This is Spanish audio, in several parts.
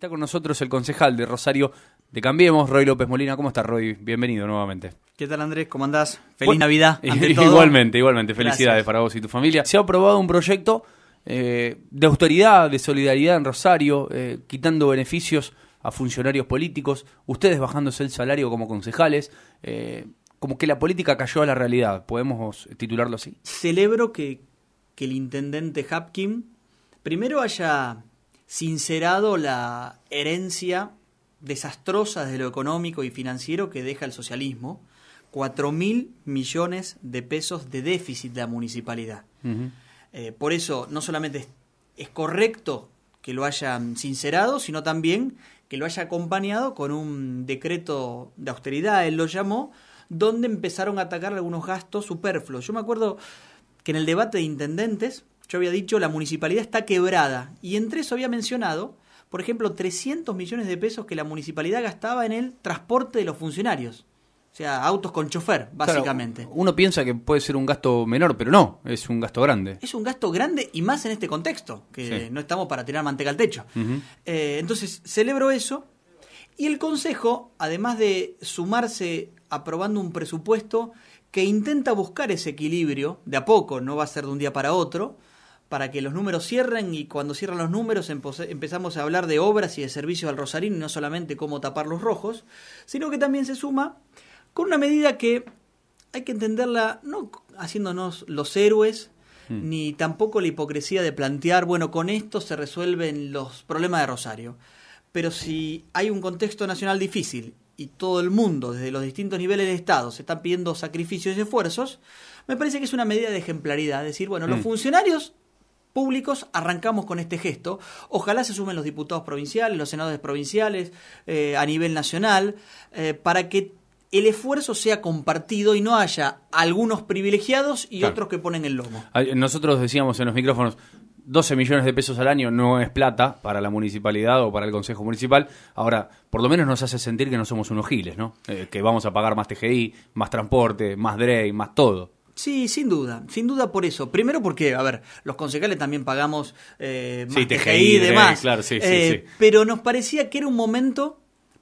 Está con nosotros el concejal de Rosario de Cambiemos, Roy López Molina. ¿Cómo estás, Roy? Bienvenido nuevamente. ¿Qué tal, Andrés? ¿Cómo andás? Feliz Bueno, Navidad. ante todo. Igualmente, igualmente. Felicidades Gracias. para vos y tu familia. Se ha aprobado un proyecto eh, de austeridad, de solidaridad en Rosario, eh, quitando beneficios a funcionarios políticos, ustedes bajándose el salario como concejales, eh, como que la política cayó a la realidad. ¿Podemos titularlo así? Celebro que, que el intendente Hapkin primero haya sincerado la herencia desastrosa desde lo económico y financiero que deja el socialismo. Cuatro mil millones de pesos de déficit de la municipalidad. Eh, por eso no solamente es, es correcto que lo hayan sincerado, sino también que lo haya acompañado con un decreto de austeridad, él lo llamó, donde empezaron a atacar algunos gastos superfluos. Yo me acuerdo que en el debate de intendentes yo había dicho la municipalidad está quebrada y entre eso había mencionado, por ejemplo, 300 millones de pesos que la municipalidad gastaba en el transporte de los funcionarios. O sea, autos con chofer, básicamente. Claro, uno piensa que puede ser un gasto menor, pero no, es un gasto grande. Es un gasto grande y más en este contexto, que Sí. no estamos para tirar manteca al techo. Eh, entonces, celebro eso. Y el Consejo, además de sumarse aprobando un presupuesto que intenta buscar ese equilibrio, de a poco, no va a ser de un día para otro, para que los números cierren y cuando cierran los números empezamos a hablar de obras y de servicios al Rosarín y no solamente cómo tapar los rojos, sino que también se suma con una medida que hay que entenderla no haciéndonos los héroes, ni tampoco la hipocresía de plantear, bueno, con esto se resuelven los problemas de Rosario. Pero si hay un contexto nacional difícil y todo el mundo, desde los distintos niveles de Estado, se están pidiendo sacrificios y esfuerzos, me parece que es una medida de ejemplaridad. Es decir, bueno, los Mm. funcionarios públicos arrancamos con este gesto. Ojalá se sumen los diputados provinciales, los senadores provinciales, eh, a nivel nacional, eh, para que el esfuerzo sea compartido y no haya algunos privilegiados y Claro. otros que ponen el lomo. Nosotros decíamos en los micrófonos, 12 millones de pesos al año no es plata para la municipalidad o para el Consejo Municipal. Ahora, por lo menos nos hace sentir que no somos unos giles, ¿no? Eh, que vamos a pagar más TGI, más transporte, más DREI, más todo. Sí, sin duda, sin duda por eso. Primero porque, a ver, los concejales también pagamos eh, más Sí, TGI, TGI, y demás. claro, sí, sí, Eh, sí. Pero nos parecía que era un momento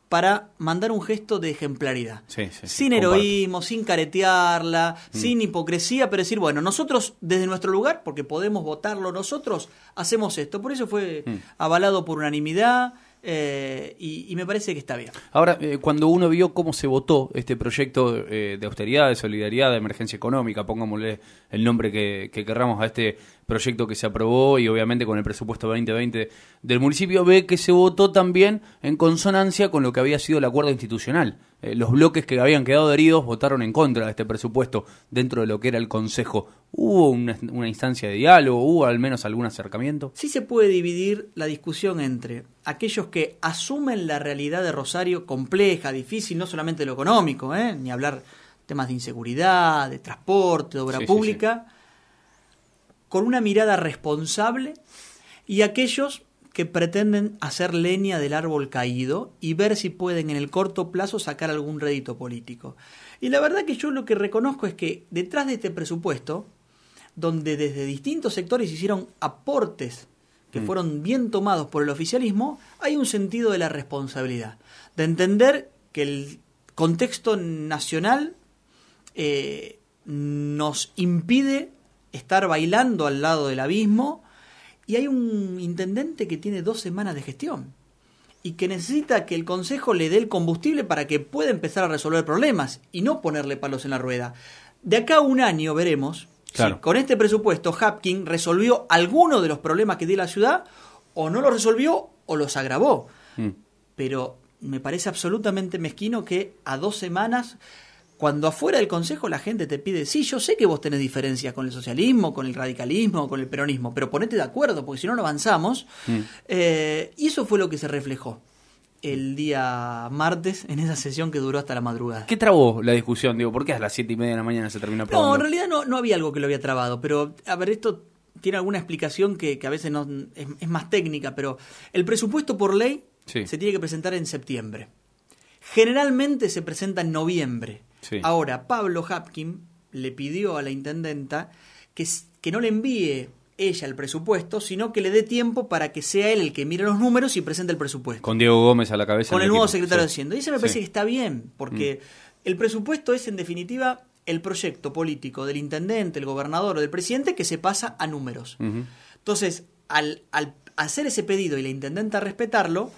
para mandar un gesto de ejemplaridad. Sí, sí, sin comparto. heroísmo, sin caretearla, sin hipocresía, pero decir, bueno, nosotros desde nuestro lugar, porque podemos votarlo nosotros, hacemos esto. Por eso fue avalado por unanimidad eh, y, me parece que está bien. Ahora, eh, cuando uno vio cómo se votó este proyecto eh, de austeridad, de solidaridad, de emergencia económica, pongámosle el nombre que, que querramos a este proyecto que se aprobó y obviamente con el presupuesto 2020 del municipio, ve que se votó también en consonancia con lo que había sido el acuerdo institucional. Eh, los bloques que habían quedado heridos votaron en contra de este presupuesto dentro de lo que era el Consejo. ¿Hubo una, una instancia de diálogo? ¿Hubo al menos algún acercamiento? Sí se puede dividir la discusión entre aquellos que asumen la realidad de Rosario compleja, difícil, no solamente lo económico, ¿eh? ni hablar temas de inseguridad, de transporte, de obra Sí, sí, pública, con una mirada responsable, y aquellos que pretenden hacer leña del árbol caído y ver si pueden en el corto plazo sacar algún rédito político. Y la verdad que yo lo que reconozco es que detrás de este presupuesto, donde desde distintos sectores hicieron aportes que fueron bien tomados por el oficialismo, hay un sentido de la responsabilidad, de entender que el contexto nacional eh, nos impide estar bailando al lado del abismo y hay un intendente que tiene dos semanas de gestión y que necesita que el Consejo le dé el combustible para que pueda empezar a resolver problemas y no ponerle palos en la rueda. De acá a un año veremos Claro. si con este presupuesto Hapkin resolvió alguno de los problemas que tiene la ciudad o no los resolvió o los agravó. Mm. Pero me parece absolutamente mezquino que a dos semanas, cuando afuera del Consejo la gente te pide, sí, yo sé que vos tenés diferencias con el socialismo, con el radicalismo, con el peronismo, pero ponete de acuerdo, porque si no, no avanzamos. Mm. Eh, y eso fue lo que se reflejó el día martes en esa sesión que duró hasta la madrugada. ¿Qué trabó la discusión? Digo, ¿por qué a las siete y media de la mañana se termina aprobando? No, en realidad no, no había algo que lo había trabado, pero a ver, esto tiene alguna explicación que, que a veces no, es, es más técnica, pero el presupuesto por ley Sí. se tiene que presentar en septiembre. Generalmente se presenta en noviembre. Sí. Ahora, Pablo Hapkin le pidió a la intendenta que, que no le envíe ella el presupuesto, sino que le dé tiempo para que sea él el que mire los números y presente el presupuesto. Con Diego Gómez a la cabeza. Con el nuevo secretario de Sí. Hacienda. Y eso me parece Sí. que está bien, porque el presupuesto es en definitiva el proyecto político del intendente, el gobernador o del presidente que se pasa a números. Entonces, al, al hacer ese pedido y la intendenta respetarlo,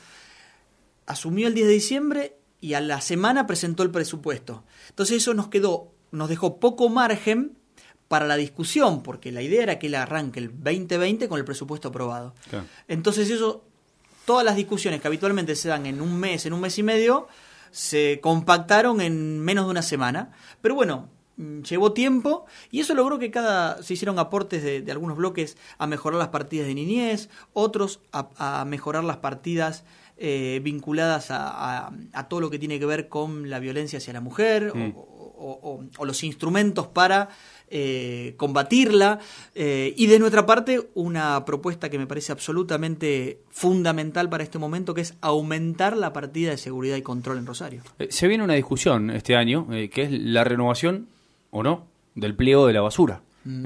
asumió el 10 de diciembre y a la semana presentó el presupuesto. Entonces eso nos quedó, nos dejó poco margen para la discusión, porque la idea era que él arranque el 2020 con el presupuesto aprobado. Claro. Entonces eso, todas las discusiones que habitualmente se dan en un mes, en un mes y medio, se compactaron en menos de una semana. Pero bueno, mm, llevó tiempo y eso logró que cada se hicieron aportes de, de algunos bloques a mejorar las partidas de niñez, otros a, a mejorar las partidas eh, vinculadas a, a- a todo lo que tiene que ver con la violencia hacia la mujer Mm. o, o- o- o los instrumentos para eh, combatirla eh, y de nuestra parte una propuesta que me parece absolutamente fundamental para este momento que es aumentar la partida de seguridad y control en Rosario. Eh, Se viene una discusión este año, eh, que es la renovación o no del pliego de la basura. Mm.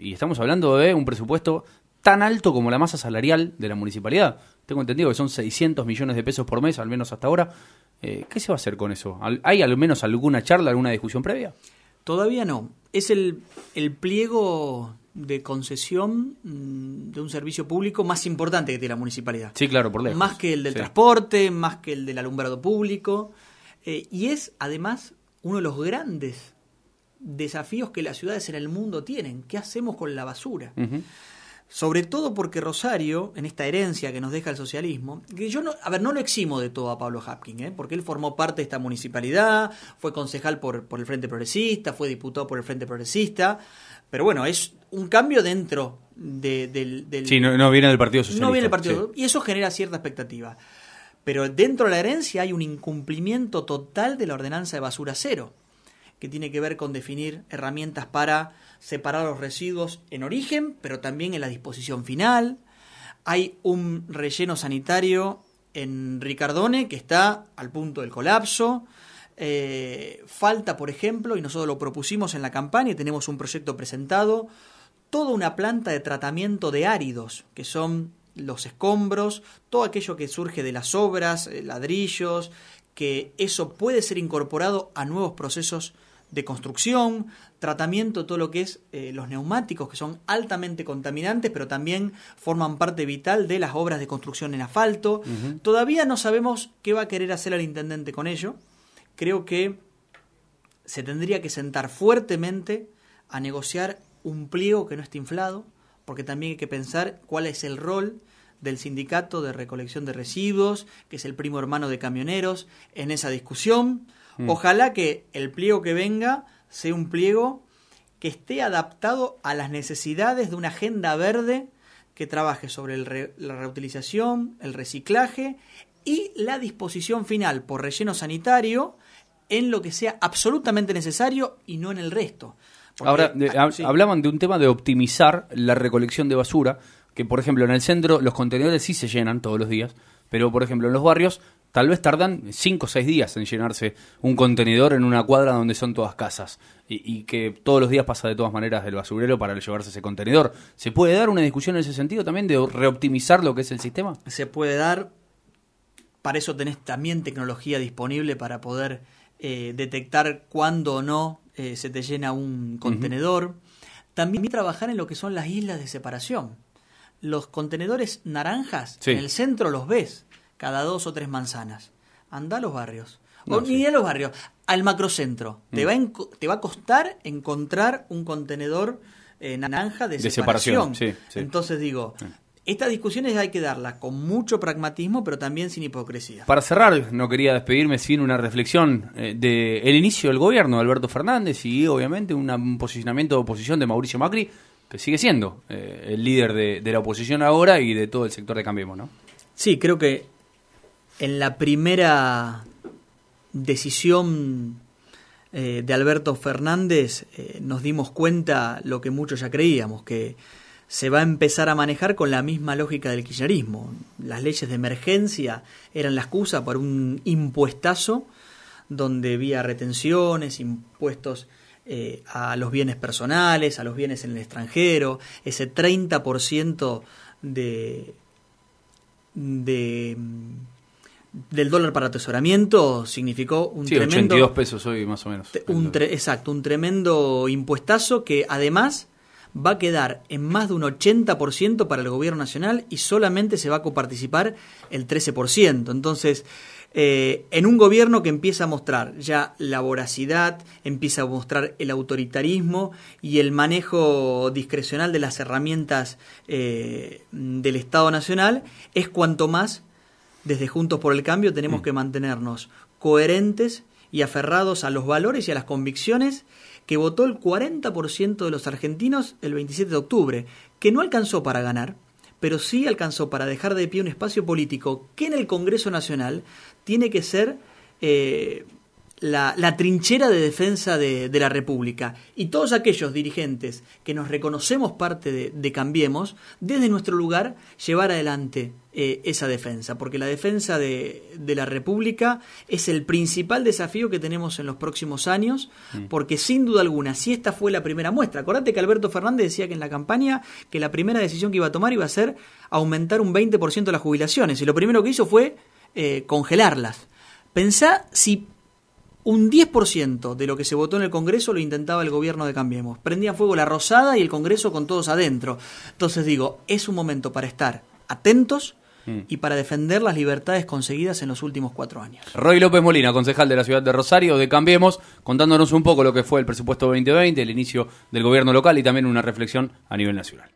Y estamos hablando de un presupuesto tan alto como la masa salarial de la municipalidad. Tengo entendido que son 600 millones de pesos por mes, al menos hasta ahora. Eh, ¿Qué se va a hacer con eso? ¿Al- ¿Hay al menos alguna charla, alguna discusión previa? Todavía no. Es el, el pliego de concesión mm, de un servicio público más importante que tiene la municipalidad. Sí, claro, por lejos. Más que el del Sí. transporte, más que el del alumbrado público. eh, y es además uno de los grandes desafíos que las ciudades en el mundo tienen. ¿Qué hacemos con la basura? Sobre todo porque Rosario, en esta herencia que nos deja el socialismo, que yo no, a ver, no lo eximo de todo a Pablo Hapkin, ¿eh? porque él formó parte de esta municipalidad, fue concejal por, por el Frente Progresista, fue diputado por el Frente Progresista, pero bueno, es un cambio dentro de- del, del- Sí, no, no viene del Partido Socialista. no viene el partido. sí. Y eso genera cierta expectativa. Pero dentro de la herencia hay un incumplimiento total de la ordenanza de basura cero, que tiene que ver con definir herramientas para separar los residuos en origen, pero también en la disposición final. Hay un relleno sanitario en Ricardone que está al punto del colapso. Eh, falta, por ejemplo, y nosotros lo propusimos en la campaña y tenemos un proyecto presentado, toda una planta de tratamiento de áridos, que son los escombros, todo aquello que surge de las obras, eh, ladrillos, que eso puede ser incorporado a nuevos procesos de construcción, tratamiento todo lo que es eh, los neumáticos, que son altamente contaminantes, pero también forman parte vital de las obras de construcción en asfalto. Todavía no sabemos qué va a querer hacer el intendente con ello. Creo que se tendría que sentar fuertemente a negociar un pliego que no esté inflado, porque también hay que pensar cuál es el rol del sindicato de recolección de residuos, que es el primo hermano de camioneros, en esa discusión. Ojalá que el pliego que venga sea un pliego que esté adaptado a las necesidades de una agenda verde que trabaje sobre el re- la reutilización, el reciclaje y la disposición final por relleno sanitario en lo que sea absolutamente necesario y no en el resto. Porque- Ahora, de- ah, hab- sí. hablaban de un tema de optimizar la recolección de basura, que por ejemplo en el centro los contenedores sí se llenan todos los días, pero por ejemplo en los barrios tal vez tardan 5 o 6 días en llenarse un contenedor en una cuadra donde son todas casas y, y que todos los días pasa de todas maneras del basurero para llevarse ese contenedor. ¿Se puede dar una discusión en ese sentido también de reoptimizar lo que es el sistema? se puede dar. Para eso tenés también tecnología disponible para poder eh, detectar cuándo o no eh, se te llena un contenedor. También trabajar en lo que son las islas de separación. Los contenedores naranjas, Sí. en el centro los ves cada dos o tres manzanas. Anda a los barrios. No, o ni sí. a los barrios, al macrocentro. Te, Mm. va te va a costar encontrar un contenedor eh, naranja de, De separación, separación. sí, sí. Entonces digo, estas discusiones hay que darlas con mucho pragmatismo, pero también sin hipocresía. Para cerrar, no quería despedirme sin una reflexión eh, de el inicio del gobierno de Alberto Fernández y obviamente un posicionamiento de oposición de Mauricio Macri, sigue siendo eh, el líder de, la oposición ahora y de todo el sector de Cambiemos, ¿no? Sí, creo que en la primera decisión eh, de Alberto Fernández eh, nos dimos cuenta lo que muchos ya creíamos, que se va a empezar a manejar con la misma lógica del kirchnerismo. Las leyes de emergencia eran la excusa para un impuestazo donde había retenciones, impuestos eh, a los bienes personales, a los bienes en el extranjero, ese 30% de, de del dólar para atesoramiento significó un sí, tremendo 82 pesos hoy más o menos. Un exacto, un tremendo impuestazo que además va a quedar en más de un 80% para el gobierno nacional y solamente se va a coparticipar el 13%. Entonces, eh, en un gobierno que empieza a mostrar ya la voracidad, empieza a mostrar el autoritarismo y el manejo discrecional de las herramientas eh, del Estado Nacional, es cuanto más desde Juntos por el Cambio tenemos mm. que mantenernos coherentes y aferrados a los valores y a las convicciones que votó el 40% de los argentinos el 27 de octubre, que no alcanzó para ganar, pero sí alcanzó para dejar de pie un espacio político que en el Congreso Nacional tiene que ser eh, la, trinchera de defensa de, la República. Y todos aquellos dirigentes que nos reconocemos parte de, Cambiemos, desde nuestro lugar, llevar adelante eh, esa defensa, porque la defensa de, la República es el principal desafío que tenemos en los próximos años, mm. porque sin duda alguna, si esta fue la primera muestra, acordate que Alberto Fernández decía que en la campaña que la primera decisión que iba a tomar iba a ser aumentar un 20% las jubilaciones, y lo primero que hizo fue eh, congelarlas. Pensá si un 10% de lo que se votó en el Congreso lo intentaba el gobierno de Cambiemos. Prendía fuego la Rosada y el Congreso con todos adentro. Entonces digo, es un momento para estar atentos mm. y para defender las libertades conseguidas en los últimos cuatro años. Roy López Molina, concejal de la ciudad de Rosario, de Cambiemos, contándonos un poco lo que fue el presupuesto 2020, el inicio del gobierno local y también una reflexión a nivel nacional.